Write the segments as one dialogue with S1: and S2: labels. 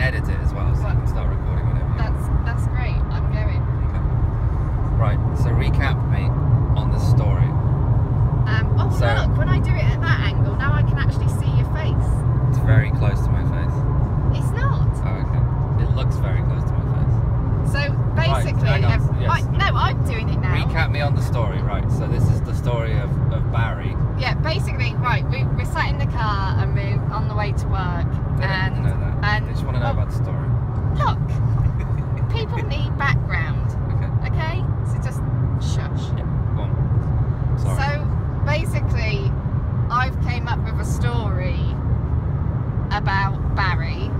S1: edit it as well, so you can start recording whenever you want.
S2: That's that's great. I'm going.
S1: Right, so recap me on the story.
S2: Um, oh
S1: So-
S2: look, when I do it at that angle, now I can actually see your face.
S1: It's very close to my face.
S2: It's not.
S1: Oh, okay. It looks very close to my face.
S2: So basically,
S1: on,
S2: ev-
S1: yes.
S2: I, no, I'm doing it now.
S1: Recap me on the story, right? So this is the story of, of Barry.
S2: Yeah, basically, right. We, we're sat in the car and we're on the way to work. And
S1: don't know that.
S2: And
S1: they just want to know
S2: well,
S1: about the story.
S2: Look, people need background.
S1: Okay.
S2: Okay, so just shush.
S1: Yeah. Go on. Sorry.
S2: So basically, I've came up with a story about Barry,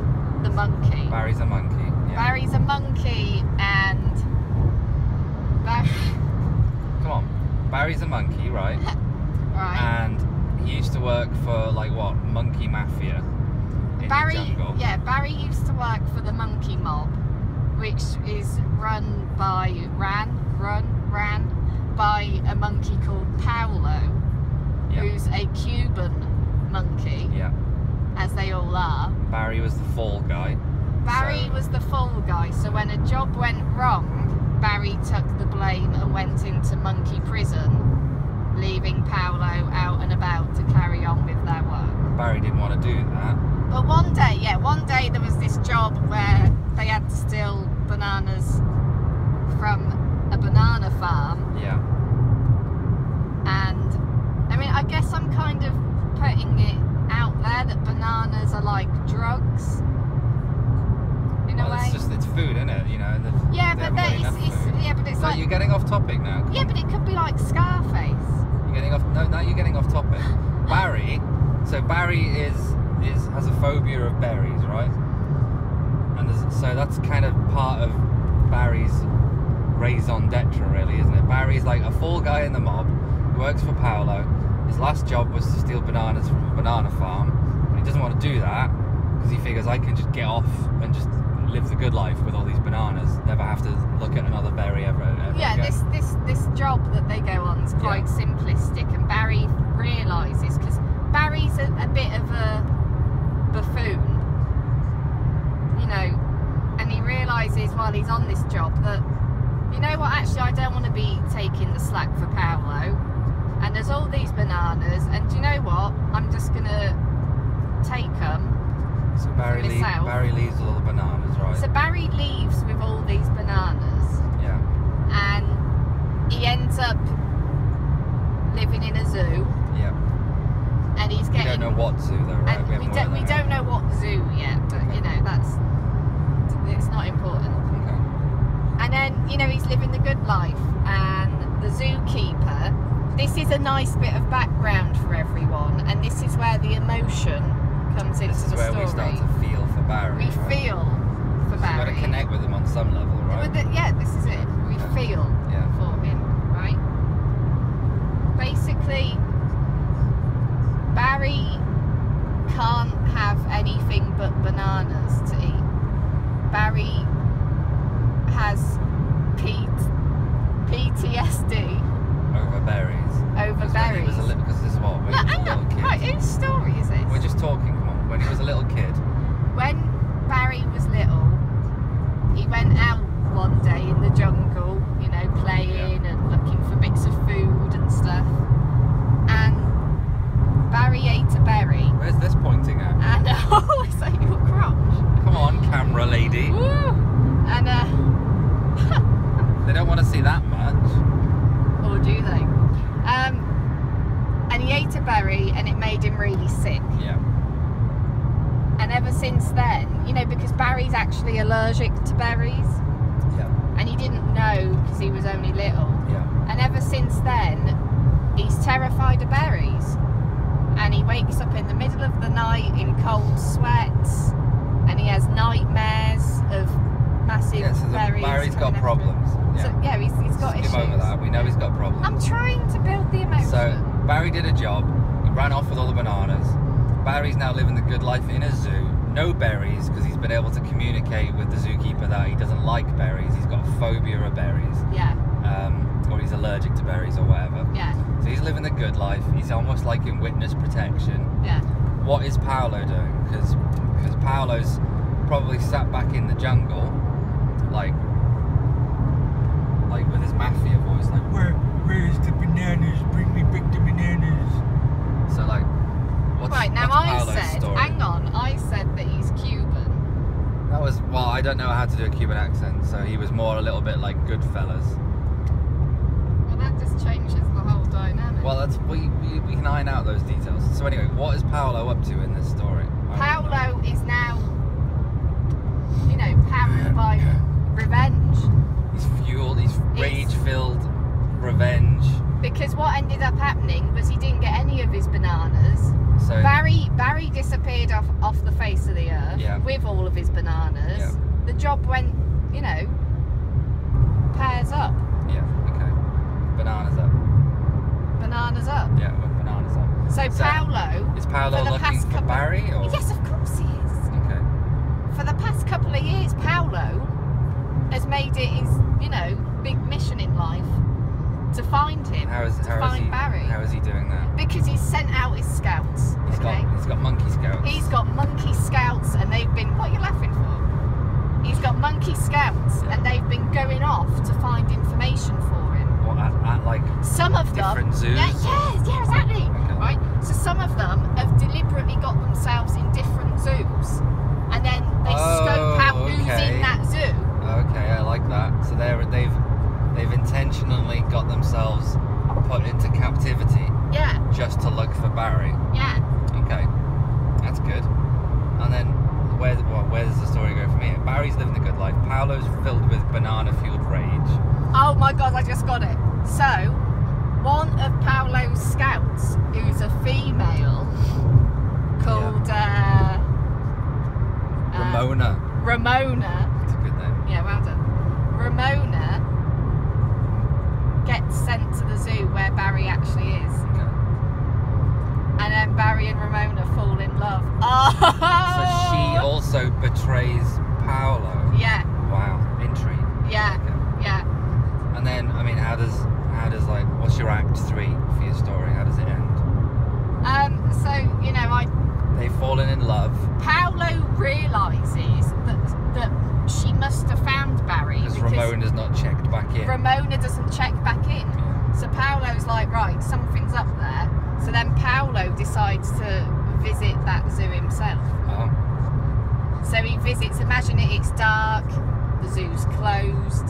S2: the monkey.
S1: Barry's a monkey. Yeah.
S2: Barry's a monkey, and Barry,
S1: Come on. Barry's a monkey, right?
S2: right?
S1: And he used to work for like what? Monkey mafia
S2: Barry. Yeah, Barry used to work for the Monkey Mob, which is run by ran run ran by a monkey called Paolo,
S1: Yeah.
S2: who's a Cuban monkey,
S1: Yeah.
S2: as they all are.
S1: Barry was the fall guy.
S2: Barry
S1: So-
S2: was the fall guy, so when a job went wrong, Barry took the blame and went into monkey prison, leaving Paolo out and about to carry on with their work.
S1: Barry didn't want to do that.
S2: But one day, yeah, one day there was this job where they had to steal bananas from a banana farm,
S1: Yeah.
S2: and I mean, I guess I'm kind of putting it out there that bananas are like drugs. In a
S1: Well,
S2: way.
S1: it's just it's food, isn't it? You know.
S2: yeah, but that is, it's, yeah, but it's
S1: No,
S2: like
S1: you're getting off topic now.
S2: yeah, but it could be like Scarface.
S1: You're getting off. No, now you're getting off topic. Barry. So Barry is a phobia of berries, right? And so that's kind of part of Barry's raison d'etre, really, isn't it? Barry's like a fall guy in the mob. He works for Paolo. His last job was to steal bananas from a banana farm, but he doesn't want to do that because he figures I can just get off and just live the good life with all these bananas, never have to look at another berry ever. ever
S2: Yeah,
S1: again.
S2: this this this job that they go on is quite simplistic, and Barry realizes because Barry's a, a bit of a buffoon, you know, and he realizes while he's on this job that you know what, actually, I don't want to be taking the slack for Paolo, and there's all these bananas, and do you know what? I'm just gonna take them.
S1: So Barry,
S2: out.
S1: Barry leaves all the bananas, right?
S2: So Barry leaves with all these bananas.
S1: yeah.
S2: and he ends up living in a zoo
S1: Yeah.
S2: And he's getting.
S1: We don't know what zoo though, right?
S2: we,
S1: haven't
S2: don't we don't know what zoo yet but
S1: Okay.
S2: you know that's it's not important.
S1: Okay.
S2: and then you know he's living the good life and the zookeeper this is a nice bit of background for everyone and this is where the emotion comes into
S1: This is
S2: the
S1: where
S2: story
S1: we start to feel for Barry.
S2: we
S1: right?
S2: feel for Barry.
S1: You've got to connect with him on some level, right?
S2: The- yeah, this is it. We
S1: Yeah.
S2: feel
S1: Yeah.
S2: for him, right? Basically, Barry can't have anything but bananas to eat. Barry has P- PTSD
S1: Over berries.
S2: over
S1: Because when he
S2: berries.
S1: was a little, because this is what when
S2: Look,
S1: he was
S2: hang
S1: a little
S2: on.
S1: kid.
S2: Right, whose story is this?
S1: We're just talking. Come on. When he was a little kid.
S2: when Barry was little, he went out one day in the jungle, you know, playing and looking for bits of food and stuff. And Barry ate a berry.
S1: Where's this pointing at?
S2: And oh, is that your crotch?
S1: Come on, camera lady.
S2: Woo! And uh,
S1: They don't want to see that much.
S2: or do they? Um, and he ate a berry, and it made him really sick.
S1: Yeah.
S2: And ever since then, you know, because Barry's actually allergic to berries,
S1: Yeah.
S2: and he didn't know because he was only little.
S1: Yeah.
S2: And ever since then, he's terrified of berries. And he wakes up in the middle of the night in cold sweats, and he has nightmares of massive
S1: Yeah. So
S2: berries.
S1: Barry's got
S2: coming after him.
S1: problems. Yeah.
S2: So yeah, he's, he's got
S1: Skip
S2: issues.
S1: over that. We know he's got problems.
S2: I'm trying to build the emotion.
S1: So Barry did a job. He ran off with all the bananas. Barry's now living the good life in a zoo. No berries because he's been able to communicate with the zookeeper that he doesn't like berries. He's got a phobia of berries,
S2: yeah,
S1: um, or he's allergic to berries or whatever.
S2: yeah,
S1: So he's living the good life. He's almost like in witness protection.
S2: yeah.
S1: What is Paolo doing? Because because Paolo's probably sat back in the jungle, like, like with his mafia voice, like, where, where's the bananas? Bring me back the bananas. So like, what's,
S2: right now,
S1: what's
S2: I
S1: Paolo's
S2: said,
S1: story?
S2: hang on, I said that he's Cuban.
S1: That was well, I don't know how to do a Cuban accent, so he was more a little bit like Goodfellas.
S2: Well, that just changes the whole dynamic.
S1: Well, that's we, we we can iron out those details. So anyway, what is Paolo up to in this story? I don't know.
S2: Paolo is now, you know, powered by revenge.
S1: He's fueled. He's rage-filled revenge.
S2: Because what ended up happening was he didn't get any of his bananas.
S1: So
S2: Barry Barry disappeared off off the face of the earth
S1: Yeah.
S2: with all of his bananas.
S1: Yeah.
S2: The job went, you know, pairs up,
S1: yeah, okay. Bananas up.
S2: Bananas up.
S1: Yeah, with bananas up.
S2: So,
S1: So,
S2: Paolo,
S1: Is Paolo looking for Barry or?
S2: yes, of course he is.
S1: Okay.
S2: For the past couple of years, Paolo has made it his, you know, big mission in life to find him,
S1: How is
S2: to
S1: how is
S2: find
S1: he
S2: Barry,
S1: how is he doing that?
S2: because he's sent out his scouts.
S1: He's
S2: okay.
S1: got he's got monkey scouts.
S2: He's got monkey scouts and they've been. What are you laughing for? He's got monkey scouts and they've been going off to find information for him.
S1: what, at, at like
S2: Some of them.
S1: different zoos.
S2: Yeah, yes, yeah, exactly.
S1: Okay.
S2: Right? So some of them have deliberately got themselves in different zoos and then they scope out
S1: Oh,
S2: who's in that zoo.
S1: Okay, I like that. So they're they've they've intentionally got themselves put into captivity
S2: Yeah,
S1: just to look for Barry.
S2: yeah.
S1: Okay, that's good. And then where well, where does the story go from here? Barry's living the good life. Paolo's filled with banana fueled rage.
S2: Oh my god, I just got it. So, one of Paolo's scouts, who's a female, called uh, uh,
S1: Ramona.
S2: Ramona.
S1: That's a good name.
S2: Yeah, well done. Ramona gets sent to the zoo where Barry actually is.
S1: Okay.
S2: And then Barry and Ramona fall in love. Oh!
S1: So she also betrays Paolo.
S2: Yeah,
S1: Wow, intrigue.
S2: yeah,
S1: Okay.
S2: yeah.
S1: And then, I mean, how does how does like what's your act three for your story? How does it end?
S2: Um, so, you know, I
S1: They've fallen in love
S2: Paolo realizes that that she must have found Barry
S1: because Ramona's not checked back in.
S2: Ramona doesn't check back in.
S1: Yeah.
S2: So Paolo's like, right, something's up there. So then Paolo decides to visit that zoo himself.
S1: Oh,
S2: So he visits, imagine it, it's dark, the zoo's closed,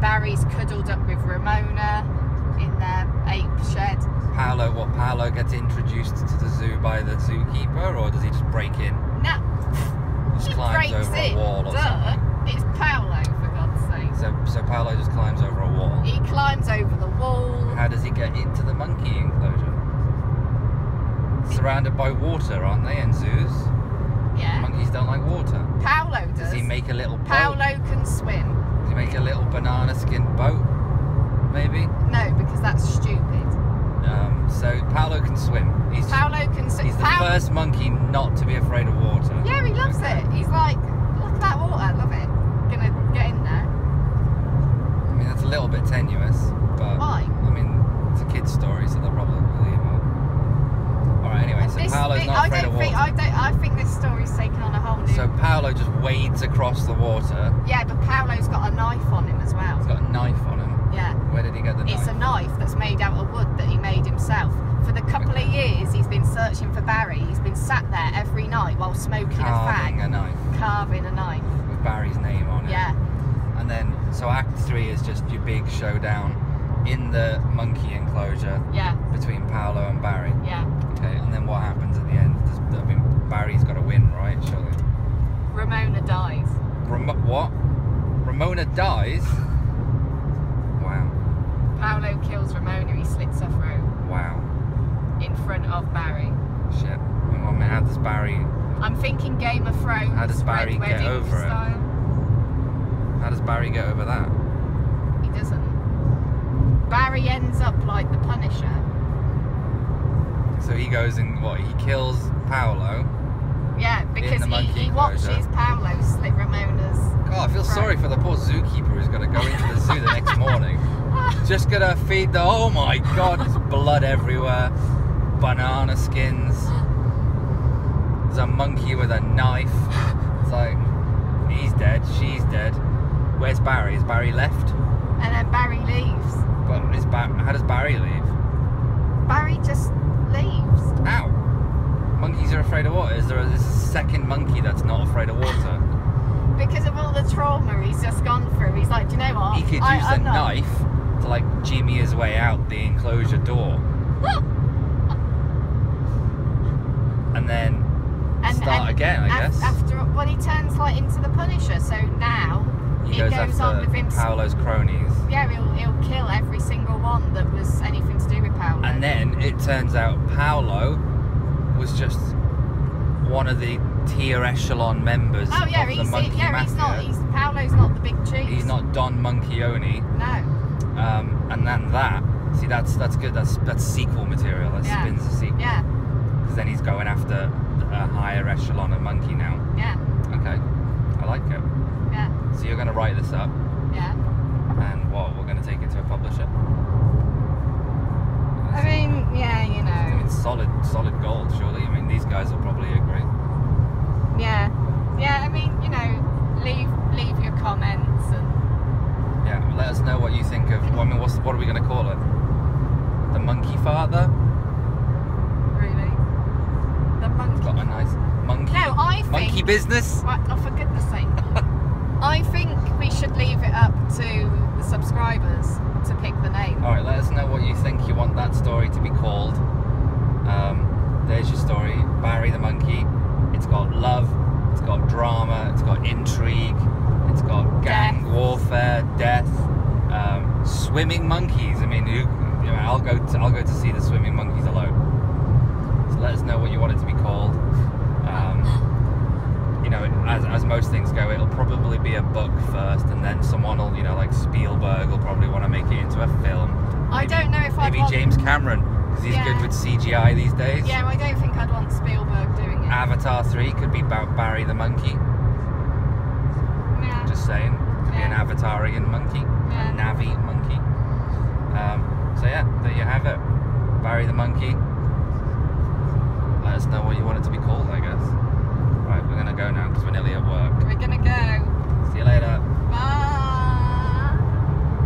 S2: Barry's cuddled up with Ramona in their ape shed.
S1: Paolo. What? Paolo gets introduced to the zoo by the zookeeper, or does he just break in?
S2: No,
S1: He just
S2: he
S1: climbs
S2: breaks
S1: over
S2: in.
S1: a wall or
S2: Duh.
S1: something.
S2: It's Paolo, for God's sake.
S1: So, so Paolo just climbs over a wall.
S2: He climbs over the wall.
S1: How does he get into the monkey enclosure? Surrounded by water, aren't they? In zoos,
S2: Yeah.
S1: monkeys don't like water.
S2: Paolo does.
S1: Does he make a little boat?
S2: Paolo can swim.
S1: Make a little banana skin boat? Maybe.
S2: No, because that's stupid.
S1: Um, so Paolo can swim. He's
S2: Paolo can swim.
S1: he's the first monkey not to be afraid of water.
S2: Yeah, he loves
S1: Okay.
S2: it. He's like, look at that water, love it. Gonna get in there.
S1: I mean, that's a little bit tenuous, but
S2: Why?
S1: I mean, it's a kid's story, so they'll probably believe it. All right. Anyway, so
S2: This-
S1: Paolo's
S2: thi-
S1: not
S2: I
S1: afraid of water.
S2: think I don't. I think this story's taken on a whole new.
S1: So Paolo just wades across the water.
S2: yeah, but Paolo's got a knife on him as well.
S1: He's got a knife on him.
S2: Yeah,
S1: Where did he get the knife?
S2: it's a knife that's made out of wood that he made himself. For the couple of years he's been searching for Barry, he's been sat there every night while smoking
S1: Carving
S2: a
S1: a knife
S2: carving a knife.
S1: with Barry's name on it.
S2: Yeah,
S1: And then, so Act Three is just your big showdown in the monkey enclosure
S2: yeah,
S1: between Paolo and Barry.
S2: yeah.
S1: Okay, and then what happens at the end? Does, I mean, Barry's got to win, right? Surely.
S2: Ramona dies.
S1: What? Ramona dies? Wow.
S2: Paolo kills Ramona, he slits her throat
S1: Wow.
S2: in front of Barry.
S1: Shit. I mean, how does Barry?
S2: I'm thinking Game of Thrones.
S1: How does Barry get over it? How does Barry get over that?
S2: Barry ends up like the Punisher.
S1: So he goes and what? He kills Paolo.
S2: Yeah, because he, he watches Paolo slit Ramona's.
S1: God, I feel
S2: Right.
S1: sorry for the poor zookeeper who's going to go into the zoo the next morning. Just gonna feed the. Oh my God! There's blood everywhere. Banana skins. There's a monkey with a knife. It's like he's dead. She's dead. Where's Barry? Is Barry left?
S2: and then Barry leaves.
S1: But is Bar- how does Barry leave?
S2: Barry just leaves.
S1: Ow! Monkeys are afraid of water. Is there a, this is a second monkey that's not afraid of water?
S2: Because of all the trauma he's just gone through. He's like, do you know what?
S1: He could use
S2: I,
S1: a knife to like jimmy his way out the enclosure door, and then
S2: And-
S1: start
S2: and
S1: again. I guess
S2: After, well, he turns like into the Punisher. So now
S1: he
S2: he
S1: goes,
S2: goes on
S1: after
S2: with him.
S1: Paolo's cronies.
S2: Yeah, he'll, he'll kill every single one that was anything to do with Paolo.
S1: And then it turns out Paolo was just one of the tier echelon members
S2: oh yeah,
S1: of the
S2: he's
S1: monkey
S2: yeah,
S1: mafia.
S2: he's not. He's Paolo's not the big cheese.
S1: He's not Don Monkeone.
S2: No.
S1: Um, and then that, see, that's that's good. That's that's sequel material. That
S2: Yeah.
S1: spins the sequel.
S2: Yeah.
S1: Because then he's going after a higher echelon of monkey now.
S2: Yeah.
S1: Okay, I like it. So you're going to write this up,
S2: Yeah.
S1: and what? We're going to take it to a publisher.
S2: I mean, yeah, you
S1: I
S2: know.
S1: mean, solid, solid gold, surely. I mean, these guys will probably agree.
S2: Yeah. Yeah. I mean, you know, leave leave your comments and
S1: Yeah, let us know what you think of. I mean, what's what are we going to call it? The monkey father?
S2: really the monkey.
S1: Got a nice monkey.
S2: No, I think.
S1: monkey business.
S2: What? Oh, for goodness sake. I think we should leave it up to the subscribers to pick the name.
S1: All right, let us know what you think you want that story to be called. Um, there's your story, Barry the monkey. It's got love, it's got drama, it's got intrigue, it's got gang
S2: Death.
S1: warfare, death, um, swimming monkeys. I mean, who, you know, I'll go to I'll go to see the swimming monkeys alone. So let us know what you want it to be called. As, as most things go, it'll probably be a book first, and then someone will, you know, like Spielberg will probably want to make it into a film.
S2: I
S1: Maybe-
S2: don't know if I'd
S1: Maybe
S2: want.
S1: James Cameron, because he's
S2: Yeah.
S1: good with CGI these days.
S2: Yeah, I don't think I'd want Spielberg doing it.
S1: Avatar 3 could be about Barry the monkey.
S2: yeah.
S1: Just saying. Could be an
S2: Yeah.
S1: Avatarian monkey.
S2: Yeah.
S1: A Navi monkey. Um, so yeah, there you have it. Barry the monkey. Let us know what you want it to be called, I guess. We're to go now because we're nearly at work.
S2: We're gonna go.
S1: See you later.